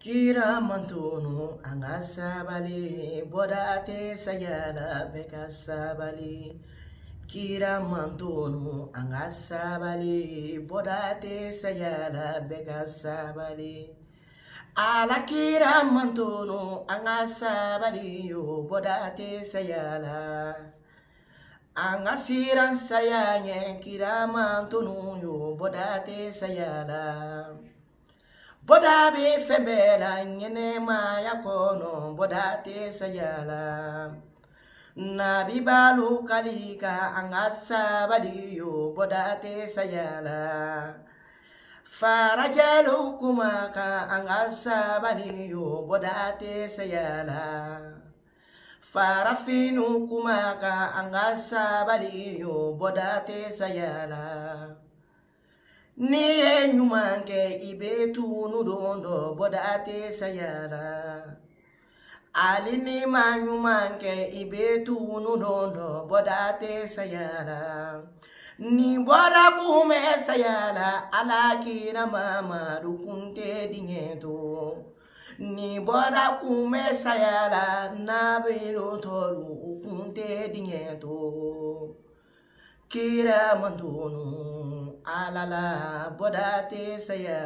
Kira mantunu an ka sabali bɔda tɛ saya la bɛ ka sabali. Kira mantunu an ka sabali bɔda tɛ saya la bɛ ka sabali. Ala kira mantunu an ka sabali o bɔda tɛ saya la an ka siran saya ɲɛ kira mantunu yo bɔda tɛ saya la Bɔda bɛ fɛn bɛɛ la ɲɛnɛmaya kɔnɔ bɔda tɛ saya la. Nabibalu kali ka an ka sabali yo bɔda tɛ saya la. Farajɛlu kuma kan an ka sabali yo bɔda tɛ saya la. Farafinu kuma kan an ka sabali yo bɔda tɛ saya la. N'i ye ɲuman kɛ i bɛ tunu don dɔ bɔda tɛ saya la hali n'i bɛ bɔda tɛ saya la bɛ Ala kira Mamadu nin bɔda kun saya la Nabilu tɔlu Kira mantunu Ala la bɔda tɛ saya